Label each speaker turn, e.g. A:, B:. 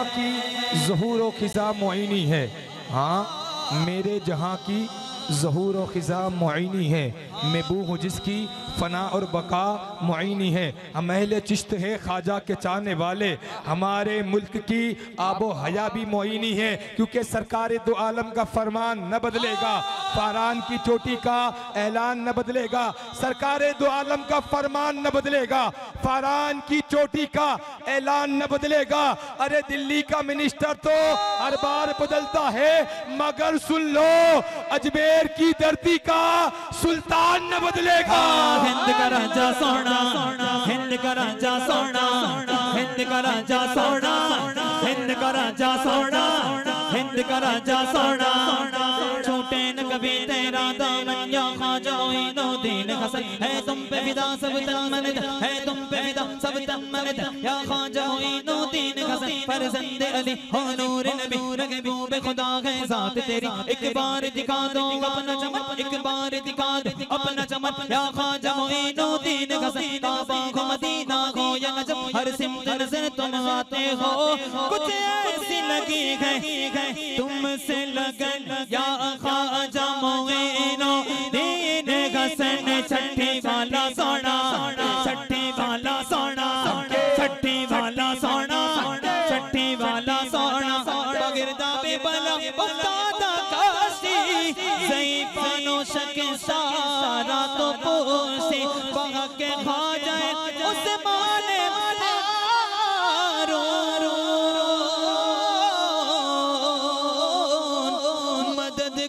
A: जहाँ की जहूर खिजा मुइनी है। हाँ मेरे जहाँ की जहूर ख़िज़ा मुइनी है। मैं बू हूँ जिसकी फ़ना और बका मुइनी है। हम अहले चिश्त है ख्वाजा के चाहने वाले। हमारे मुल्क की आबो हया भी मुइनी है, क्योंकि सरकार दो आलम का फरमान न बदलेगा। फारान की चोटी का ऐलान न बदलेगा। सरकार दो आलम का फरमान न बदलेगा। फारान की चोटी का ऐलान न बदलेगा। अरे दिल्ली का मिनिस्टर तो हर बार बदलता है, मगर सुन लो, अजमेर की धरती का सुल्तान न बदलेगा। हिंद
B: का राजा सोना, हिंद का राजा सोना, हिंद का राजा सोना, हिंद का राजा सोना, हिंद का राजा सोना। कभी तेरा दामन या ख्वाजा दो दीन हसन है तुम पे फिदा, सब तमन है तुम पे फिदा, सब तमन या ख्वाजा दो दीन हसन फरजंद अली, हो नूर नबी। महबूब खुदा है जात तेरी। एक बार दिखा दो अपना चमक, एक बार दिखा दो अपना चमक। या ख्वाजा दीन हसन काबा बातें हो, कुछ ऐसी लगी है, तुमसे लगन या खाजा मोइनो दीन हसन छठी वाला सोना, छठी वाला सोना, छठी वाला सोना, छठी वाला सोना गिरदा पे बला बता दा काशी सही पानो शके सारा तो